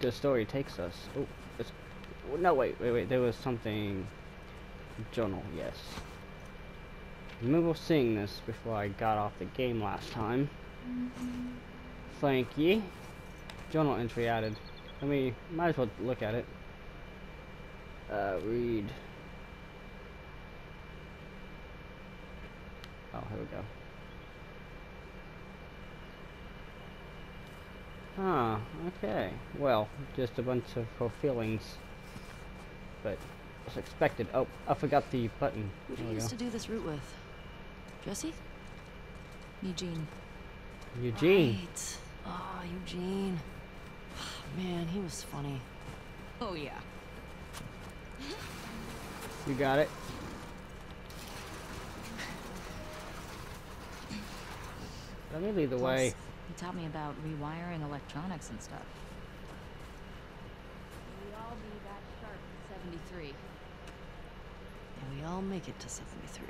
the story takes us. Oh, it's, no, wait, wait, wait. There was something. Journal, yes. Remember seeing this before I got off the game last time. Thank ye. Journal entry added. I mean, might as well look at it. Uh, read. Oh, here we go. Ah, okay. Well, just a bunch of her feelings. But, as expected. Oh, I forgot the button. Who do you we used to do this route with? Jesse? Eugene. Eugene. Right. Oh, Eugene. Man, he was funny. Oh yeah. You got it. Let me lead the Plus, way. He taught me about rewiring electronics and stuff. We'd all be that sharp at 73. And we all make it to 73.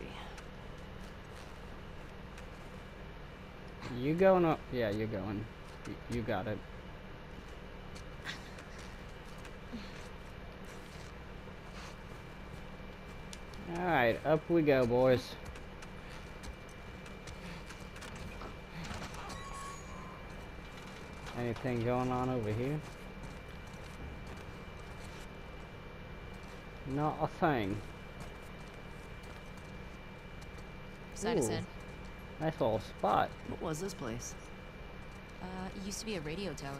You going up? Yeah, you're going. Y- You got it. Alright, up we go, boys. Anything going on over here? Not a thing. Sign us Ooh. in. Nice little spot. What was this place? Uh, it used to be a radio tower.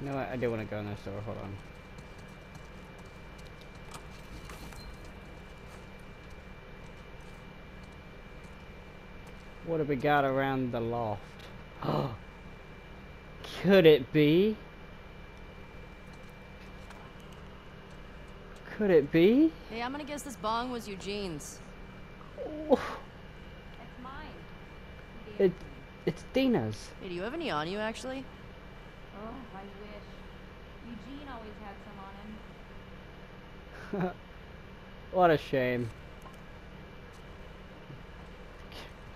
You know what? I do want to go in this door. Hold on. What have we got around the loft? Oh, Could it be? Could it be? Hey, I'm gonna guess this bong was Eugene's. Oh, That's mine. it, it's Dina's. Hey, do you have any on you, actually? Oh, I wish. Eugene always had some on him. What a shame.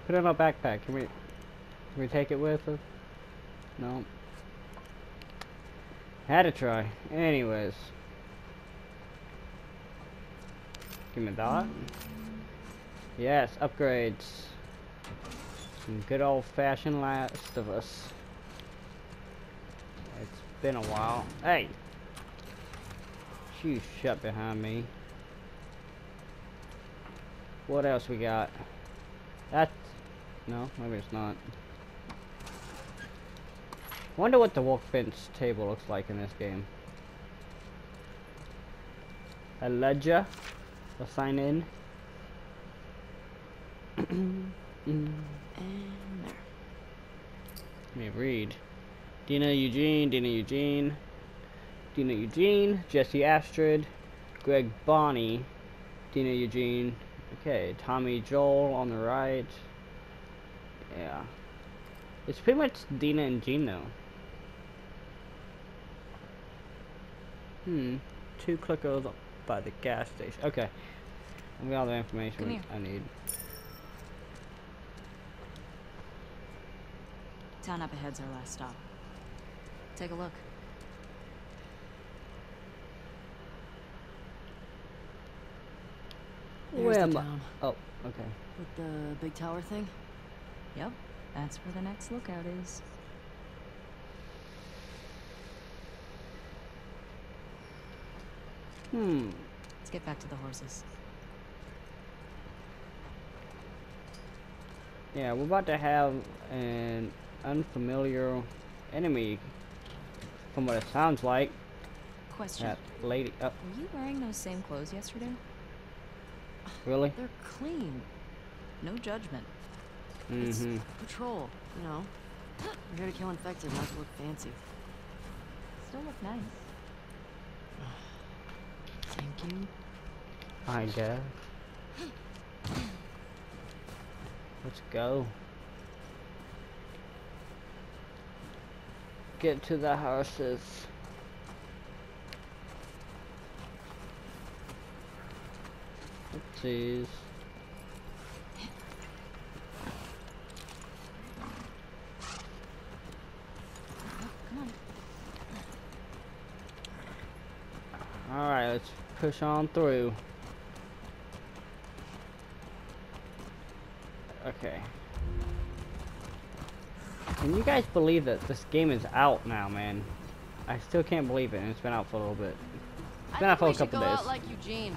Put it in our backpack. Can we, can we take it with us? No. Had to try. Anyways. Give me that. Yes, upgrades. Some good old fashioned Last of Us. It's been a while. Hey! You shut behind me. What else we got? That's no, maybe it's not. Wonder what the workbench table looks like in this game. A ledger, a sign in. Mm, And there. Let me read. Dina Eugene, Dina Eugene, Dina Eugene, Jesse Astrid, Greg Bonnie, Dina Eugene. Okay, Tommy Joel on the right. Yeah. It's pretty much Dina and Gene though. Hmm. Two clickers by the gas station. Okay. I've got all the information I need. Town up ahead's our last stop. Take a look. There's Where am I- Oh, okay. With the big tower thing? Yep, that's where the next lookout is. Hmm. Let's get back to the horses. Yeah, we're about to have an unfamiliar enemy, from what it sounds like. Question. That lady. Oh, Were you wearing those same clothes yesterday? Really? They're clean. No judgment. It's Mm-hmm. patrol, you know? We're here to kill infected, not to look fancy. Still look nice. Thank you. I guess. Let's go. Get to the houses. Jeez. Alright, let's push on through. Okay. Can you guys believe that this game is out now, man? I still can't believe it, and it's been out for a little bit. It's been out for a couple days. Like Eugene.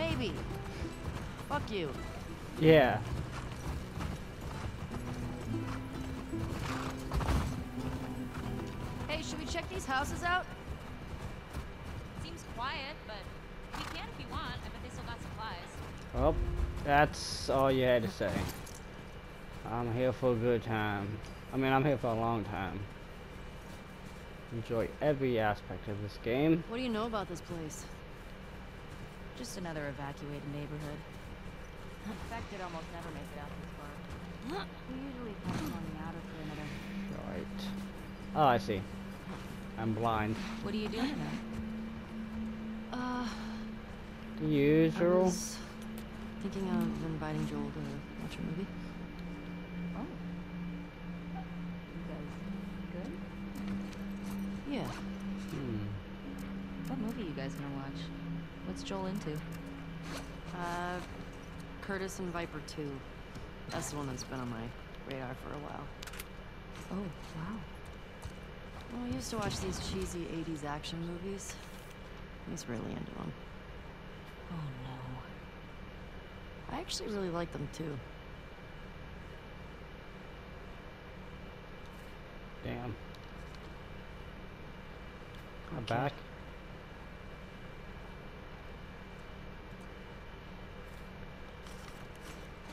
Maybe. Fuck you. Yeah. Hey, should we check these houses out? Seems quiet, but we can if you want. I bet they still got supplies. Well, that's all you had to say. I'm here for a good time. I mean, I'm here for a long time. Enjoy every aspect of this game. What do you know about this place? Just another evacuated neighborhood. Infected almost never make it out this far. We usually pass on the outer perimeter. Right. Oh, I see. I'm blind. What are you doing tonight? Uh, The I usual. was thinking of inviting Joel to watch a movie. Oh. You guys good? Yeah. Hmm. What movie you guys gonna watch? What's Joel into? Uh, Curtis and Viper 2. That's the one that's been on my radar for a while. Oh, wow. Well, I used to watch these cheesy 80s action movies. He's really into them. Oh no. I actually really like them too. Damn. I'm back.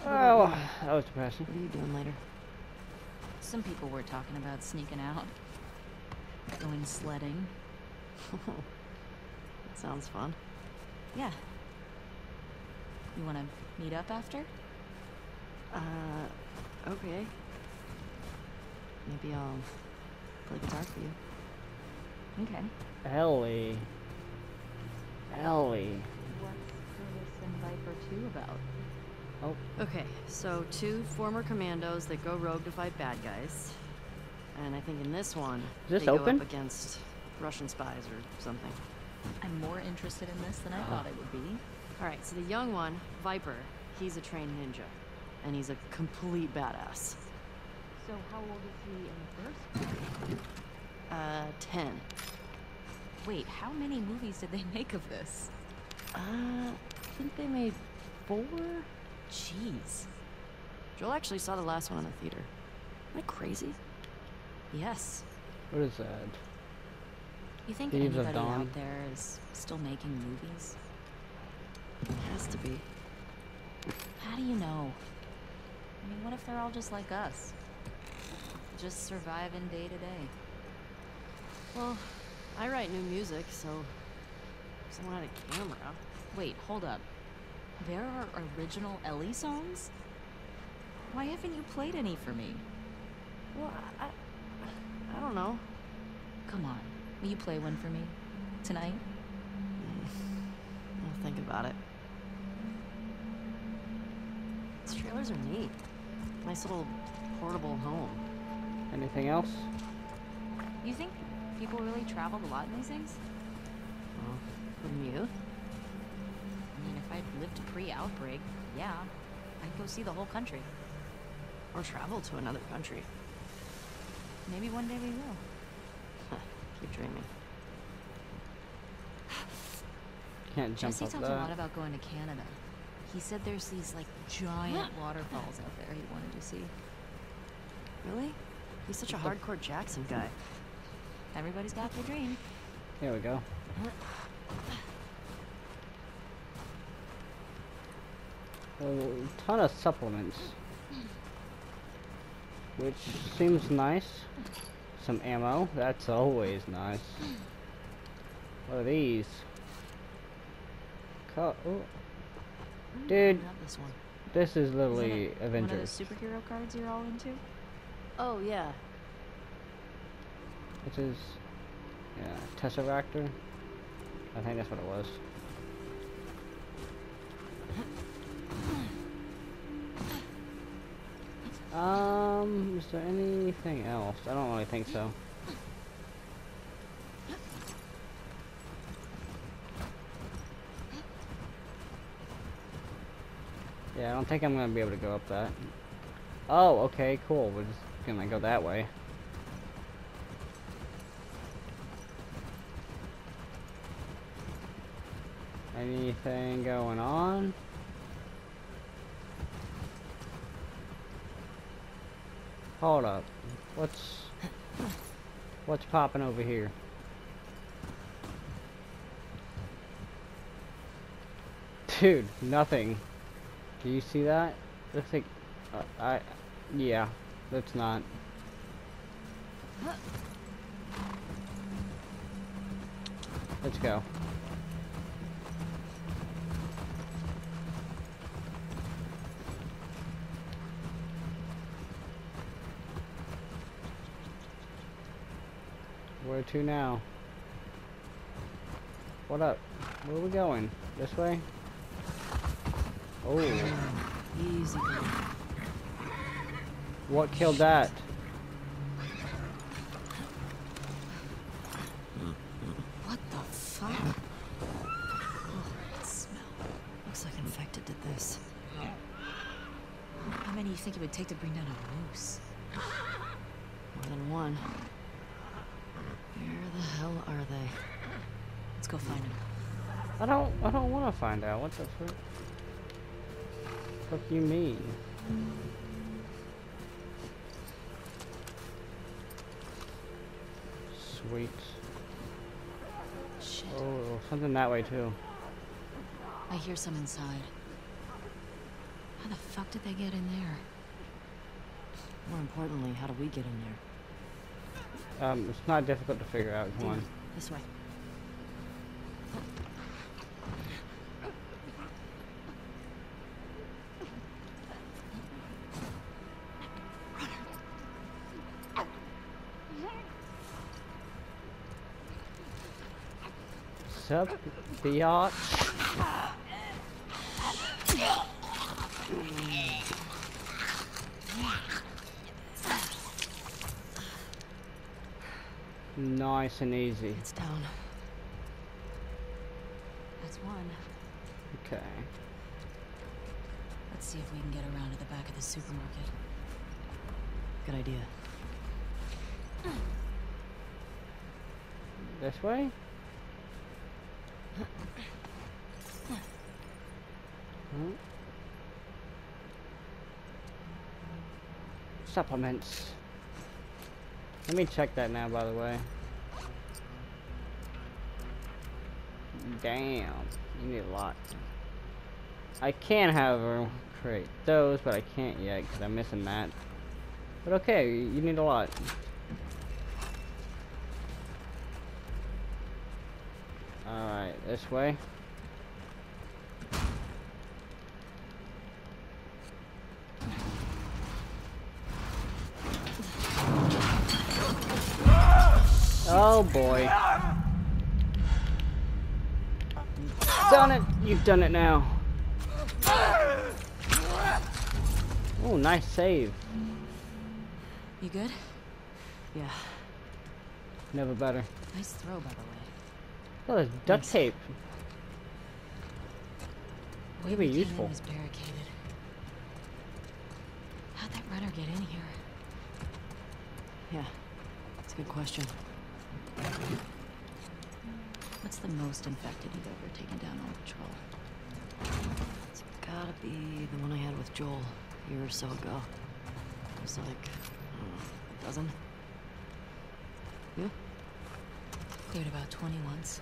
Oh, that was depressing. What are you doing later? Some people were talking about sneaking out. Going sledding. that sounds fun. Yeah. You wanna meet up after? Uh, okay. Maybe I'll play guitar for you. Okay. Ellie. Ellie. What's Curtis and Viper 2 about? Oh, Okay, so two former commandos that go rogue to fight bad guys. And I think in this one, Is this they open? go up against Russian spies or something. I'm more interested in this than I thought it would be. All right, so the young one, Viper, he's a trained ninja, and he's a complete badass. So how old is he in the first? Uh, ten. Wait, how many movies did they make of this? Uh, I think they made four. Jeez. Joel actually saw the last one in the theater. Am I crazy? Yes. what is that? You think Thieves anybody out there is still making movies? It has to be. How do you know? I mean, what if they're all just like us? Just surviving day to day. Well, I write new music, so if someone had a camera. Wait, hold up. There are original Ellie songs? Why haven't you played any for me? Well, I, I, I don't know. Come on, will you play one for me? Tonight? I'll think about it. These trailers are neat. Nice little portable home. Anything else? You think people really traveled a lot in these things? Well, wouldn't you? I mean, if I'd lived pre-outbreak, yeah, I'd go see the whole country. Or travel to another country. Maybe one day we will. Keep dreaming. Can't jump Jesse up talked a lot about going to Canada. He said there's these like giant waterfalls out there he wanted to see. Really? He's such a hardcore Jackson guy. Everybody's got their dream. Here we go. A ton of supplements. Which seems nice. Some ammo, that's always nice. What are these? Co oh, Hmm, Dude. This one. this is Isn't literally it Avengers. One of the superhero cards you're all into? Oh, yeah. Which is, yeah, Tesseractor. I think that's what it was. Um, is there anything else? I don't really think so. Yeah, I don't think I'm gonna be able to go up that. Oh, okay, cool. We're just gonna go that way. Anything going on? Hold up. What's what's popping over here? Dude, nothing. Do you see that? Looks like uh, I yeah, that's not. Let's go. Where to now? What up? Where are we going? This way? Oh, Easy. what killed that? What the fuck? Oh, that smell. Looks like infected did this. How many do you think it would take to bring down a moose? More than one. The hell are they? Let's go find them. I don't I don't wanna find out. What the fuck? What do you mean? Sweet. Shit. Oh, something that way too. I hear some inside. How the fuck did they get in there? More importantly, how do we get in there? Um, it's not difficult to figure out. Come on. This way. Sup, biatch? Nice and easy. It's down. That's one. Okay. Let's see if we can get around to the back of the supermarket. Good idea. This way? Hmm? Supplements. Let me check that now, by the way. Damn, you need a lot. I can, however, create those, but I can't yet because I'm missing that. But okay, you need a lot. Alright, this way. Oh boy. Done it! You've done it now. Oh, nice save. You good? Yeah. Never better. Nice throw, by the way. Oh, there's duct Thanks. tape. Way Could be we came in useful. was barricaded. How'd that runner get in here? Yeah. It's a good question. What's the most infected you've ever taken down on patrol? It's gotta be the one I had with Joel a year or so ago. It was like, I don't know, a dozen? You? Cleared about 20 once.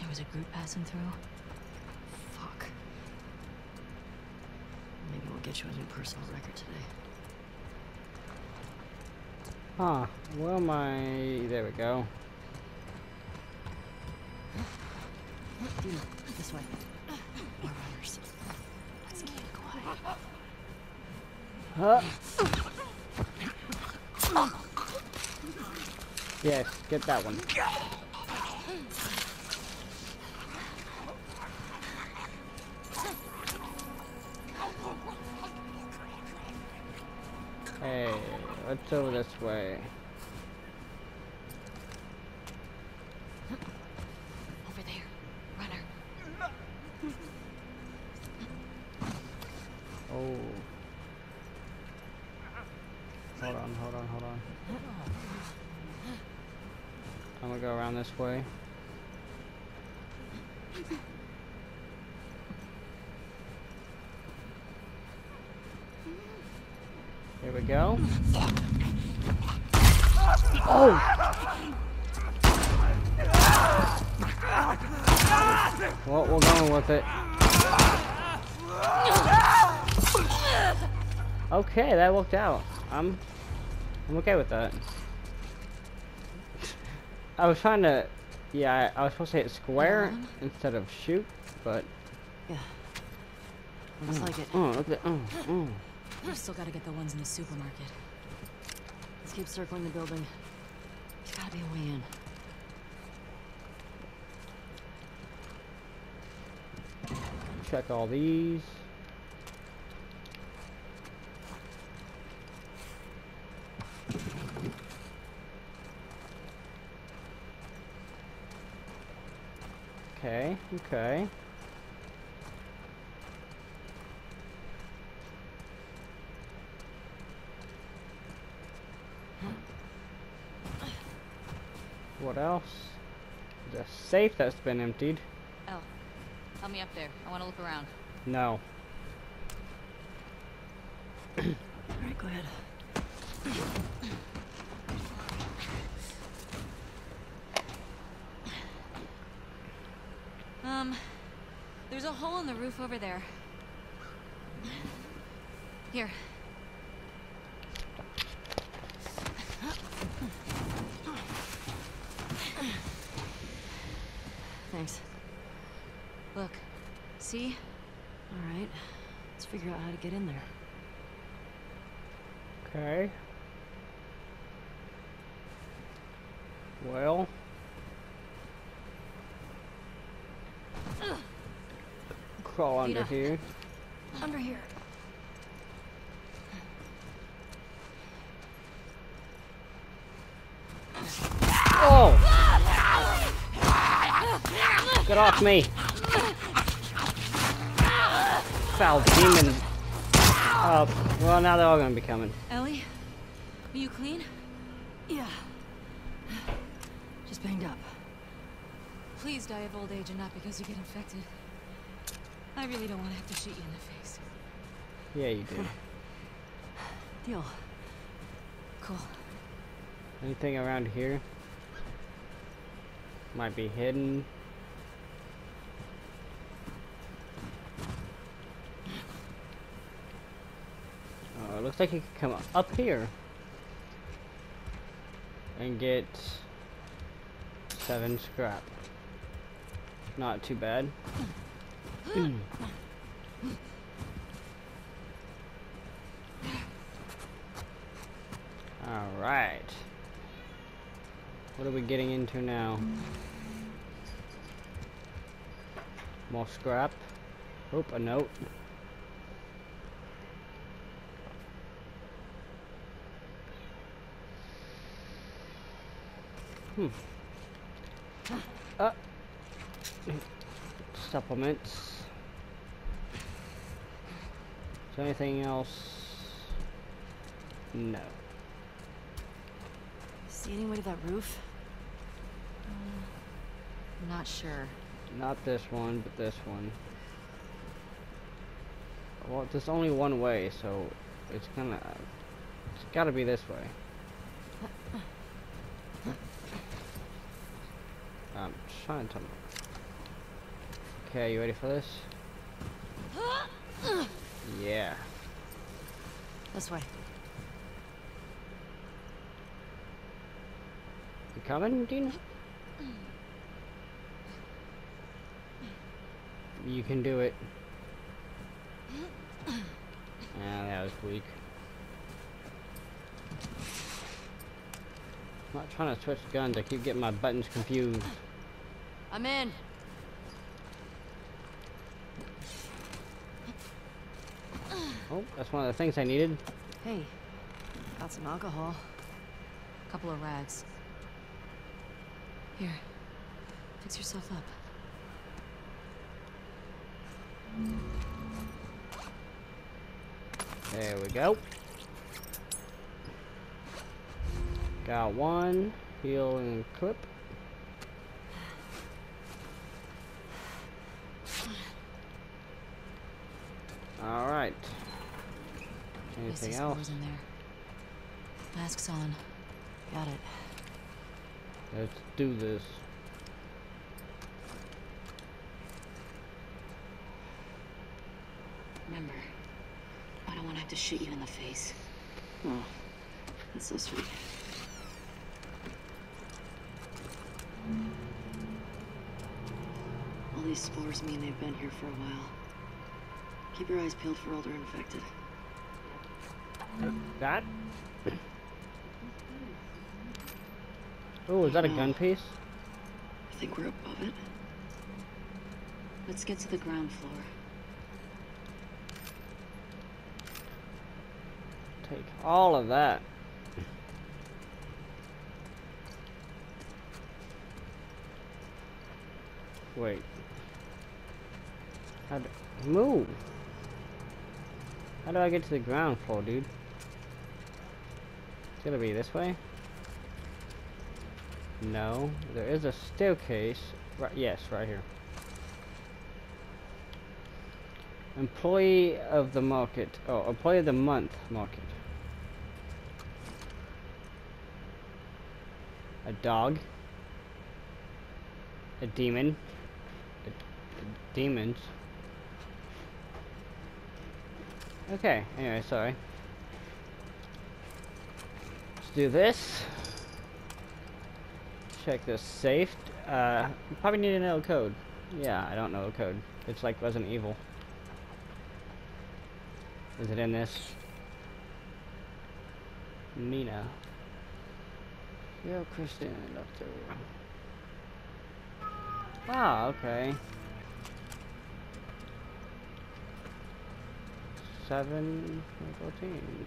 There was a group passing through. Fuck. Maybe we'll get you a new personal record today. Huh. Well, my... There we go. This way. Huh? Yes, get that one. Hey, let's over this way. Over there. Runner. Oh. Hold on, hold on, hold on. I'm gonna go around this way. Go. Oh! Well, we're going with it. Okay, that worked out. I'm I'm okay with that. I was trying to yeah, I, I was supposed to hit square instead of shoot, but Yeah. Looks mm, like it. oh, look at that. We've still gotta get the ones in the supermarket. Let's keep circling the building. There's gotta be a way in. Check all these. Okay, okay. What else? The safe that's been emptied. Elle, help me up there. I want to look around. No. Alright, go ahead. Um, there's a hole in the roof over there. Here. Thanks. Look. See? Alright. Let's figure out how to get in there. Okay. Well. Crawl under Vita. here. Under here. Oh! Get off me! Foul demon. Oh, well now they're all gonna be coming. Ellie? Are you clean? Yeah. Just banged up. Please die of old age and not because you get infected. I really don't want to have to shoot you in the face. Yeah, you do. Deal. Cool. Anything around here? Might be hidden. Looks like you can come up here and get seven scrap. Not too bad. Alright. What are we getting into now? More scrap. Oop, a note. Hmm. Uh. Supplements. Is there anything else? No. See any way to that roof? I'm not sure. Not this one, but this one. Well, there's only one way, so it's gonna... It's gotta be this way. Trying to... Okay, you ready for this? Yeah. This way. You coming, Dina? You can do it. Yeah, that was weak. I'm not trying to switch guns, I keep getting my buttons confused. I'm in. Oh, that's one of the things I needed. Hey, got some alcohol. A Couple of rags. Here, fix yourself up. There we go. Got one heal and clip. All right. Anything Macy's else? in there. Mask's on. Got it. Let's do this. Remember, I don't want to have to shoot you in the face. Oh, that's so sweet. All these spores mean they've been here for a while. Keep your eyes peeled for older infected. That? Oh, is that a gun piece? I think we're above it. Let's get to the ground floor. Take all of that. Wait. How do, move. How do I get to the ground floor, dude? Gonna be this way? No. There is a staircase. Right, yes, right here. Employee of the market. Oh, employee of the month market. A dog. A demon. A, a demons. Okay, anyway, sorry. Do this. Check this safe. Uh, probably need to know code. Yeah, I don't know the code. It's like Resident Evil. Is it in this? Nina. Yo, Christian, Doctor. Ah, okay. Seven fourteen.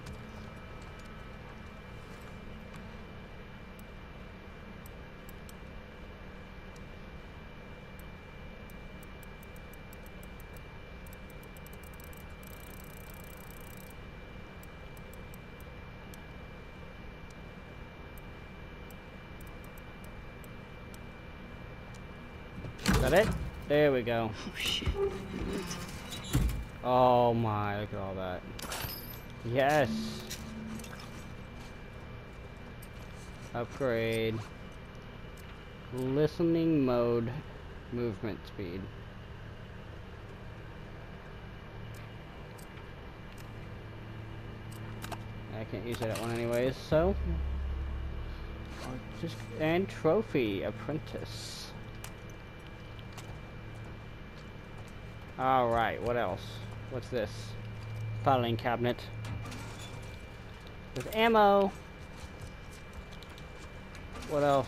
That it? There we go. Oh shit. Oh my, look at all that. Yes. Upgrade. Listening mode. Movement speed. I can't use that one anyways, so. Just and trophy apprentice. Alright, what else? What's this? Filing cabinet. With ammo. What else?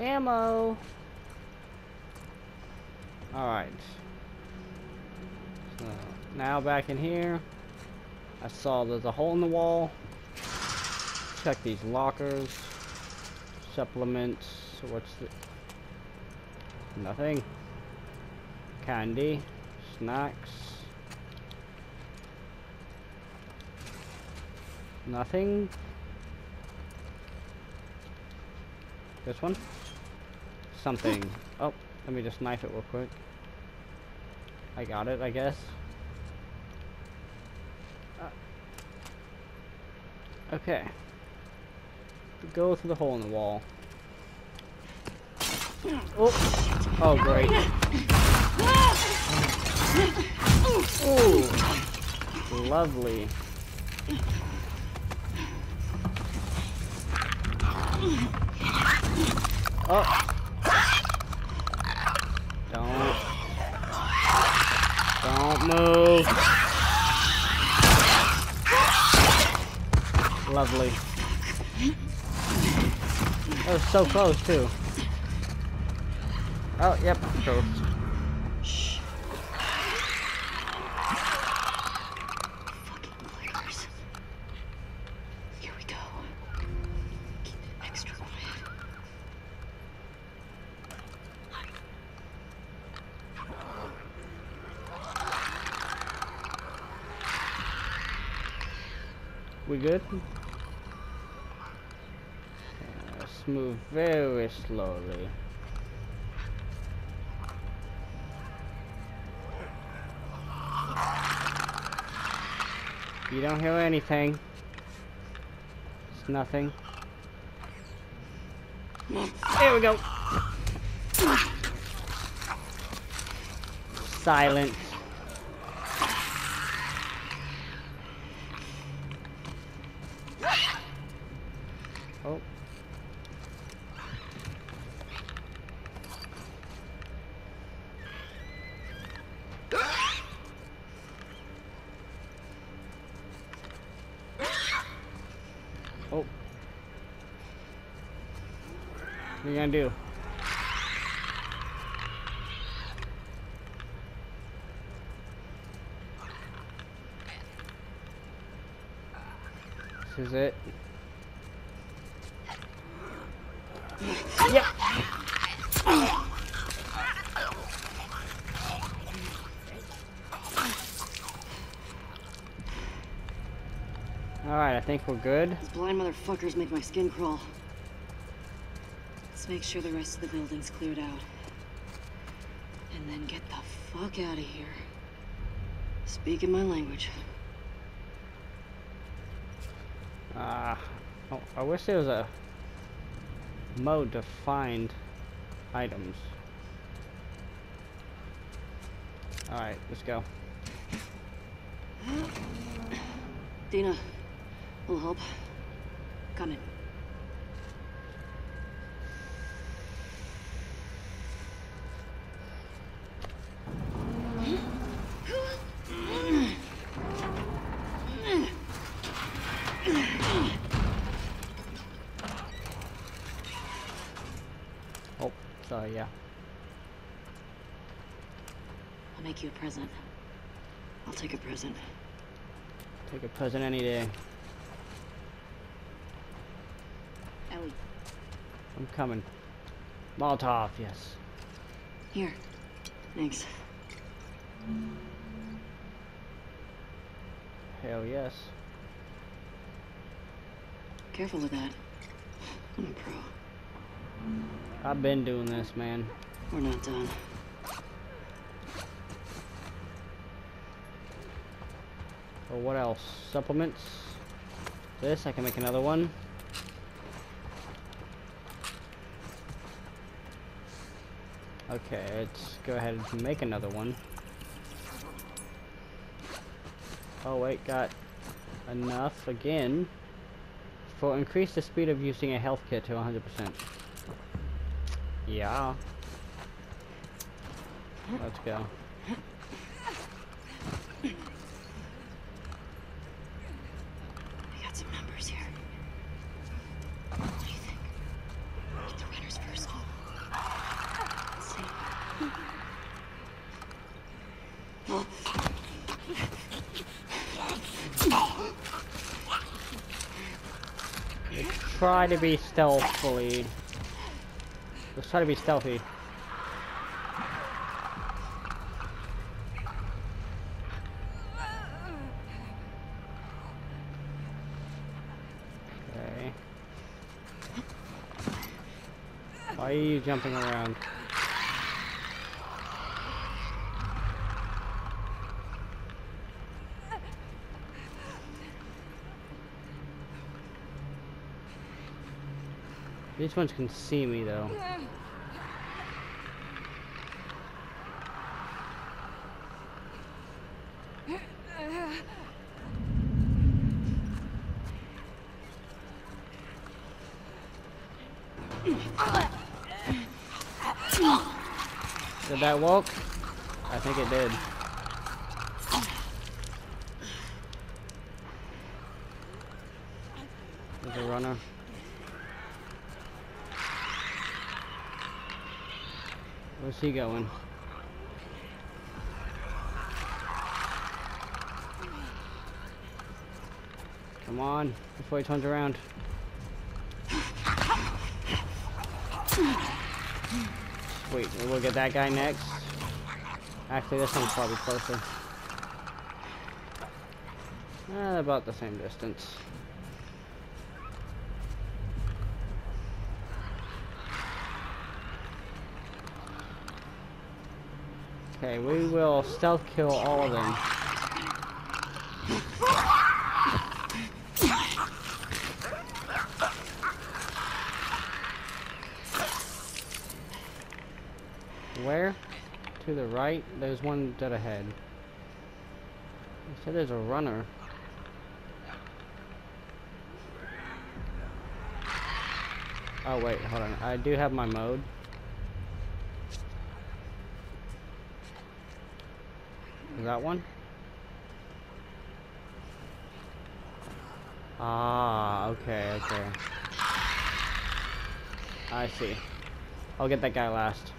Ammo. Alright. So, now back in here. I saw there's a hole in the wall. Check these lockers. Supplements. What's the... Nothing. Candy. Snacks. Nothing. This one? Something. oh, let me just knife it real quick. I got it, I guess. Uh, okay. Go through the hole in the wall. Oh! Oh, great. Ooh. Lovely. Oh. Don't. Don't move. Lovely. That was so close too. Oh, yep, close. Shh. Fucking players. Here we go. Keep it extra quiet. We good? Let's move very slowly. You don't hear anything. It's nothing. There we go. Silence. Oh. Oh. What are you gonna do? This is it. Yep. Alright, I think we're good. These blind motherfuckers make my skin crawl. Let's make sure the rest of the building's cleared out. And then get the fuck out of here. Speaking my language. Uh, oh, I wish there was a mode to find items. Alright, let's go. Dina, will help. Coming. Oh, sorry, yeah. I'll make you a present. I'll take a present. Take a present any day. Ellie, I'm coming. Molotov, yes. here. Thanks. Hell yes. Careful with that. I'm a pro. I've been doing this, man. We're not done. Or what else? Supplements? This, I can make another one. Okay, let's go ahead and make another one. Oh wait, got enough again. For increase the speed of using a health kit to 100%. Yeah. Let's go. I got some numbers here. What do you think? Get the winners first. Let's see. Oh, Try to be stealthily. Let's try to be stealthy. Okay. Why are you jumping around? These ones can see me though. Did that work? I think it did. There's a runner. Where's he going? Come on, before he turns around. Wait, we'll get that guy next. Actually, this one's probably closer. Uh, about the same distance. Okay, we will stealth kill all of them. Where? To the right? There's one dead ahead. You said there's a runner. Oh wait, hold on. I do have my mode. That one? Ah, okay, okay. I see. I'll get that guy last.